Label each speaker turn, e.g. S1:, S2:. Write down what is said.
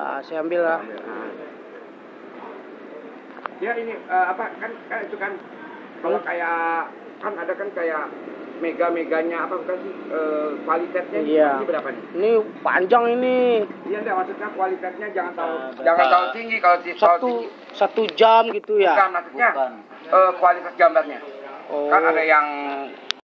S1: Ah, saya ambil lah.
S2: Ya ini uh, apa kan, kan itu kan kalau hmm. kayak kan ada kan kayak mega meganya apa bukan sih eh, kualitasnya
S1: Iya.
S2: ini berapa nih?
S1: Ini panjang ini.
S2: Iya enggak maksudnya kualitasnya jangan tahu
S3: Nah,
S2: jangan tahu tinggi kalau
S1: Satu
S2: tinggi
S1: satu jam gitu ya.
S2: bukan
S1: ya.
S2: maksudnya
S3: Bukan.
S2: Eh, kualitas gambarnya.
S1: Kan oh.
S2: Kan ada yang